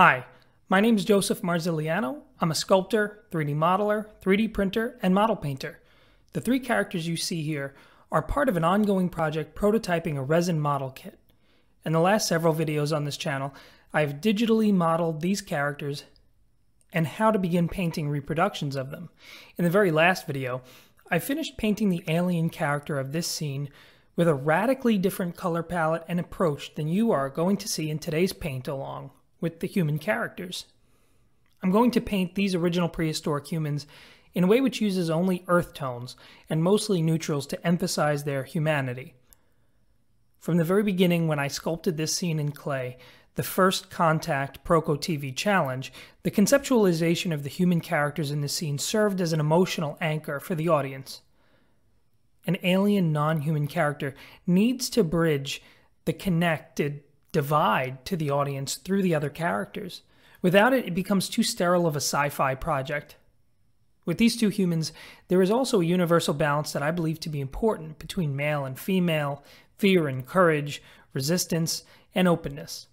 Hi, my name is Joseph Marziliano. I'm a sculptor, 3D modeler, 3D printer, and model painter. The three characters you see here are part of an ongoing project prototyping a resin model kit. In the last several videos on this channel, I've digitally modeled these characters and how to begin painting reproductions of them. In the very last video, I finished painting the alien character of this scene with a radically different color palette and approach than you are going to see in today's paint along with the human characters. I'm going to paint these original prehistoric humans in a way which uses only earth tones and mostly neutrals to emphasize their humanity. From the very beginning, when I sculpted this scene in clay, the first contact Proko TV challenge, the conceptualization of the human characters in the scene served as an emotional anchor for the audience. An alien non human character needs to bridge the connected divide to the audience through the other characters. Without it, it becomes too sterile of a sci fi project. With these two humans, there is also a universal balance that I believe to be important between male and female, fear and courage, resistance and openness.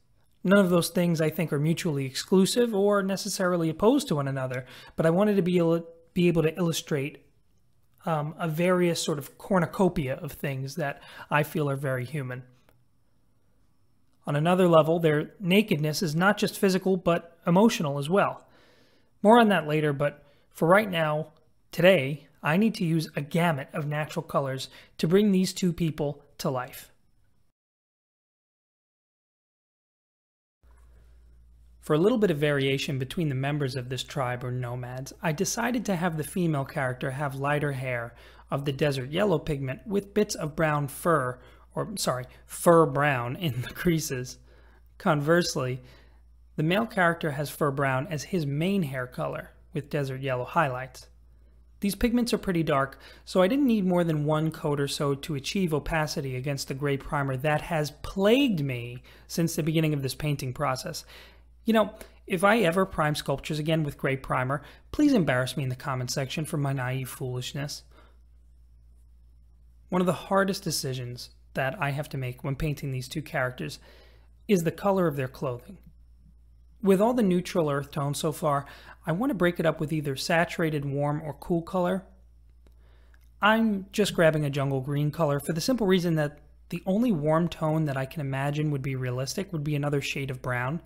None of those things I think are mutually exclusive or necessarily opposed to one another, but I wanted to be able, be able to illustrate um, a various sort of cornucopia of things that I feel are very human. On another level, their nakedness is not just physical, but emotional as well. More on that later, but for right now, today, I need to use a gamut of natural colors to bring these two people to life. For a little bit of variation between the members of this tribe or nomads, I decided to have the female character have lighter hair of the desert yellow pigment with bits of brown fur or sorry, fur brown in the creases. Conversely, the male character has fur brown as his main hair color, with desert yellow highlights. These pigments are pretty dark, so I didn't need more than one coat or so to achieve opacity against the gray primer that has plagued me since the beginning of this painting process. You know, if I ever prime sculptures again with gray primer, please embarrass me in the comment section for my naive foolishness. One of the hardest decisions that I have to make when painting these two characters is the color of their clothing. With all the neutral earth tones so far, I want to break it up with either saturated warm or cool color. I'm just grabbing a jungle green color for the simple reason that the only warm tone that I can imagine would be realistic would be another shade of brown,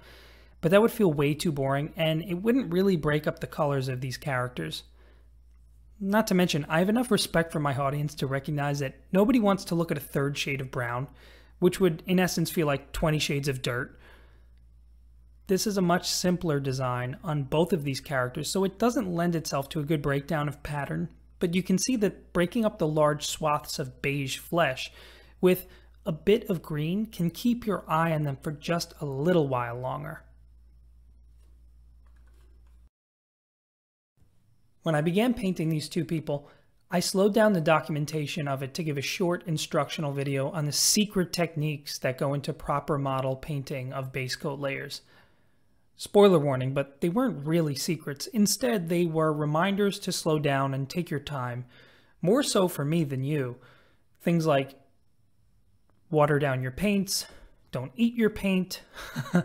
but that would feel way too boring and it wouldn't really break up the colors of these characters. Not to mention, I have enough respect for my audience to recognize that nobody wants to look at a third shade of brown, which would in essence feel like 20 shades of dirt. This is a much simpler design on both of these characters, so it doesn't lend itself to a good breakdown of pattern, but you can see that breaking up the large swaths of beige flesh with a bit of green can keep your eye on them for just a little while longer. When I began painting these two people, I slowed down the documentation of it to give a short instructional video on the secret techniques that go into proper model painting of base coat layers. Spoiler warning, but they weren't really secrets. Instead, they were reminders to slow down and take your time, more so for me than you. Things like water down your paints, don't eat your paint,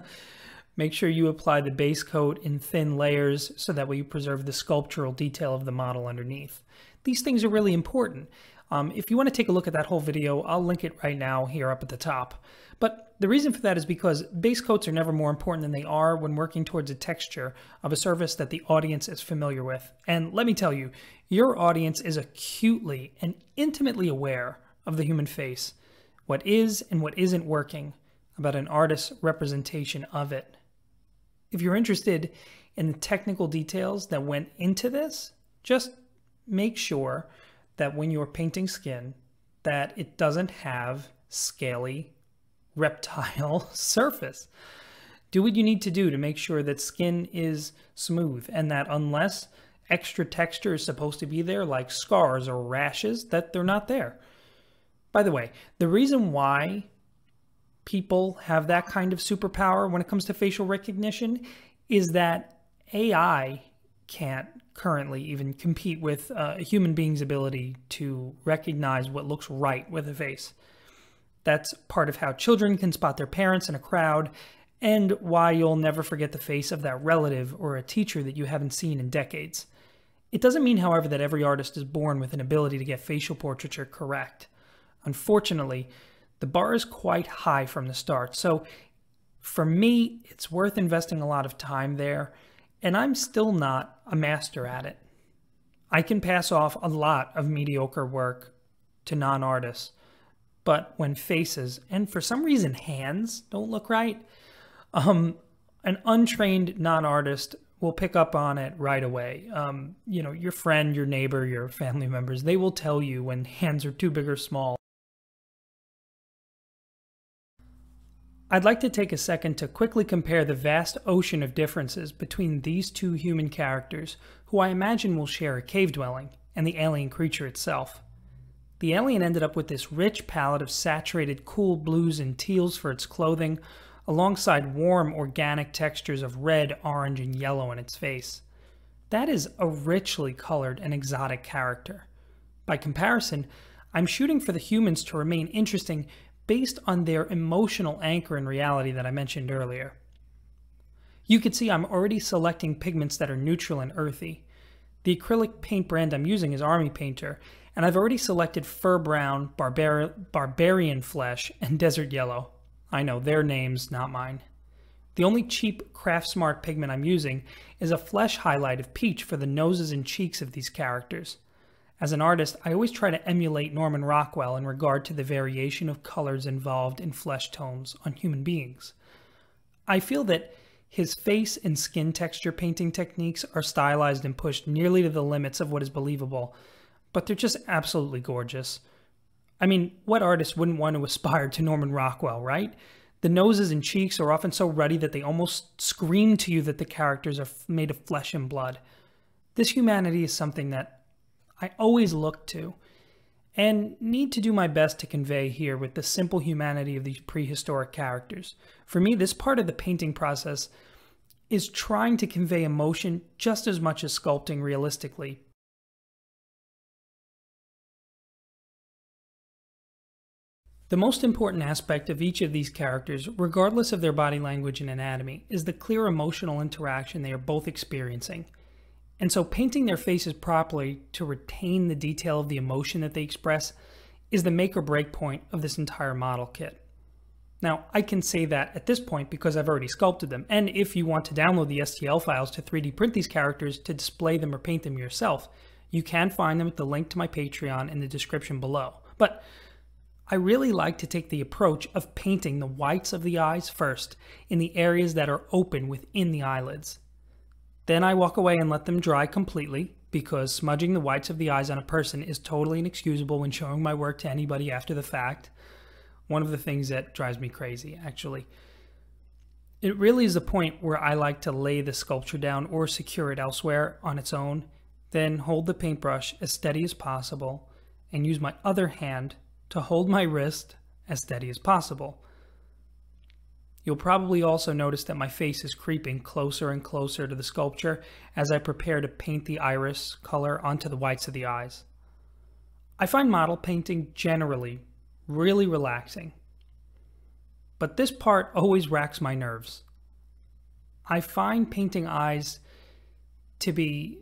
Make sure you apply the base coat in thin layers so that way you preserve the sculptural detail of the model underneath. These things are really important. Um, if you want to take a look at that whole video, I'll link it right now here up at the top. But the reason for that is because base coats are never more important than they are when working towards a texture of a surface that the audience is familiar with. And let me tell you, your audience is acutely and intimately aware of the human face, what is and what isn't working about an artist's representation of it. If you're interested in the technical details that went into this, just make sure that when you're painting skin, that it doesn't have scaly reptile surface. Do what you need to do to make sure that skin is smooth and that unless extra texture is supposed to be there, like scars or rashes, that they're not there. By the way, the reason why people have that kind of superpower when it comes to facial recognition is that AI can't currently even compete with uh, a human being's ability to recognize what looks right with a face. That's part of how children can spot their parents in a crowd, and why you'll never forget the face of that relative or a teacher that you haven't seen in decades. It doesn't mean, however, that every artist is born with an ability to get facial portraiture correct. Unfortunately, the bar is quite high from the start, so for me, it's worth investing a lot of time there, and I'm still not a master at it. I can pass off a lot of mediocre work to non artists, but when faces, and for some reason hands, don't look right, um, an untrained non artist will pick up on it right away. Um, you know, your friend, your neighbor, your family members, they will tell you when hands are too big or small. I'd like to take a second to quickly compare the vast ocean of differences between these two human characters, who I imagine will share a cave dwelling, and the alien creature itself. The alien ended up with this rich palette of saturated cool blues and teals for its clothing, alongside warm organic textures of red, orange, and yellow in its face. That is a richly colored and exotic character. By comparison, I'm shooting for the humans to remain interesting based on their emotional anchor in reality that I mentioned earlier. You can see I'm already selecting pigments that are neutral and earthy. The acrylic paint brand I'm using is Army Painter, and I've already selected Fur Brown, Barbar Barbarian Flesh, and Desert Yellow. I know, their names, not mine. The only cheap Craft Smart pigment I'm using is a flesh highlight of peach for the noses and cheeks of these characters. As an artist, I always try to emulate Norman Rockwell in regard to the variation of colors involved in flesh tones on human beings. I feel that his face and skin texture painting techniques are stylized and pushed nearly to the limits of what is believable, but they're just absolutely gorgeous. I mean, what artist wouldn't want to aspire to Norman Rockwell, right? The noses and cheeks are often so ruddy that they almost scream to you that the characters are made of flesh and blood. This humanity is something that I always look to and need to do my best to convey here with the simple humanity of these prehistoric characters. For me, this part of the painting process is trying to convey emotion just as much as sculpting realistically. The most important aspect of each of these characters, regardless of their body language and anatomy, is the clear emotional interaction they are both experiencing. And so painting their faces properly to retain the detail of the emotion that they express is the make or break point of this entire model kit. Now, I can say that at this point because I've already sculpted them, and if you want to download the STL files to 3D print these characters to display them or paint them yourself, you can find them at the link to my Patreon in the description below. But I really like to take the approach of painting the whites of the eyes first in the areas that are open within the eyelids. Then I walk away and let them dry completely because smudging the whites of the eyes on a person is totally inexcusable when showing my work to anybody after the fact. One of the things that drives me crazy, actually. It really is the point where I like to lay the sculpture down or secure it elsewhere on its own, then hold the paintbrush as steady as possible and use my other hand to hold my wrist as steady as possible. You'll probably also notice that my face is creeping closer and closer to the sculpture as I prepare to paint the iris color onto the whites of the eyes. I find model painting generally really relaxing, but this part always racks my nerves. I find painting eyes to be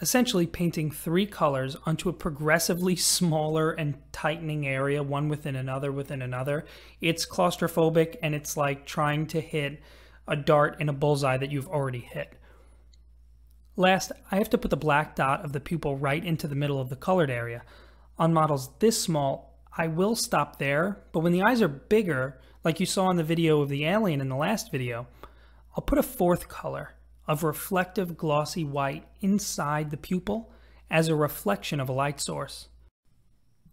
essentially painting three colors onto a progressively smaller and tightening area, one within another within another. It's claustrophobic and it's like trying to hit a dart in a bullseye that you've already hit. Last, I have to put the black dot of the pupil right into the middle of the colored area. On models this small, I will stop there, but when the eyes are bigger, like you saw in the video of the alien in the last video, I'll put a fourth color of reflective glossy white inside the pupil as a reflection of a light source.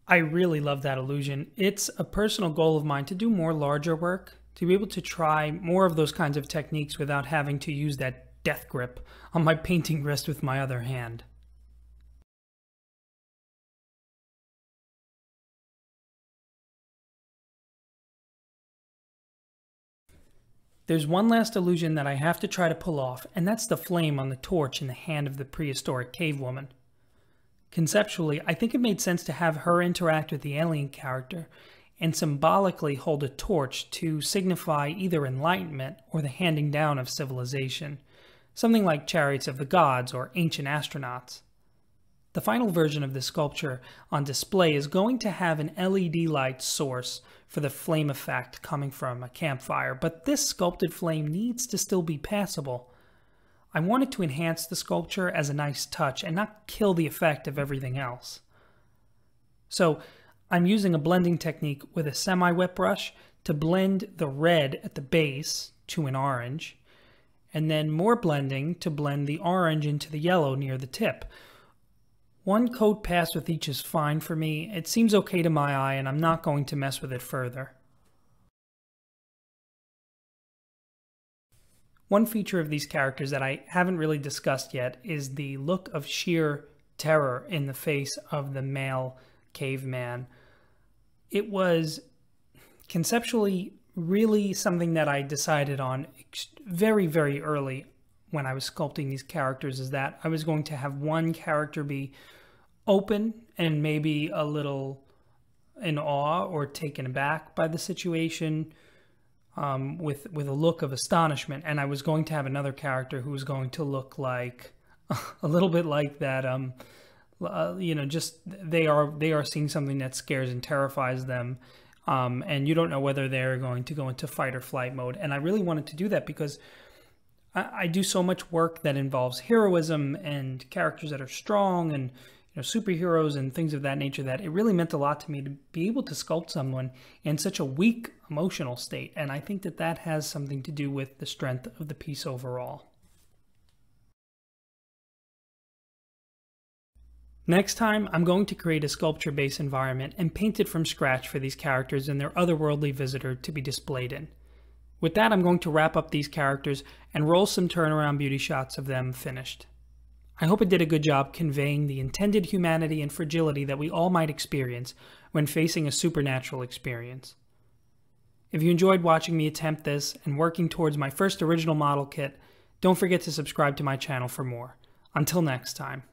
I really love that illusion. It's a personal goal of mine to do more larger work, to be able to try more of those kinds of techniques without having to use that death grip on my painting wrist with my other hand. There's one last illusion that I have to try to pull off, and that's the flame on the torch in the hand of the prehistoric cave woman. Conceptually, I think it made sense to have her interact with the alien character and symbolically hold a torch to signify either enlightenment or the handing down of civilization, something like chariots of the gods or ancient astronauts. The final version of the sculpture on display is going to have an LED light source for the flame effect coming from a campfire, but this sculpted flame needs to still be passable. I wanted to enhance the sculpture as a nice touch and not kill the effect of everything else. So I'm using a blending technique with a semi-wet brush to blend the red at the base to an orange, and then more blending to blend the orange into the yellow near the tip, one coat pass with each is fine for me. It seems okay to my eye and I'm not going to mess with it further. One feature of these characters that I haven't really discussed yet is the look of sheer terror in the face of the male caveman. It was conceptually really something that I decided on very, very early when I was sculpting these characters is that I was going to have one character be open and maybe a little in awe or taken aback by the situation um, with with a look of astonishment. And I was going to have another character who was going to look like a little bit like that um, uh, you know just they are they are seeing something that scares and terrifies them. Um, and you don't know whether they're going to go into fight or flight mode. And I really wanted to do that because I, I do so much work that involves heroism and characters that are strong and know, superheroes and things of that nature that it really meant a lot to me to be able to sculpt someone in such a weak emotional state. And I think that that has something to do with the strength of the piece overall. Next time, I'm going to create a sculpture-based environment and paint it from scratch for these characters and their otherworldly visitor to be displayed in. With that, I'm going to wrap up these characters and roll some turnaround beauty shots of them finished. I hope it did a good job conveying the intended humanity and fragility that we all might experience when facing a supernatural experience. If you enjoyed watching me attempt this and working towards my first original model kit, don't forget to subscribe to my channel for more. Until next time.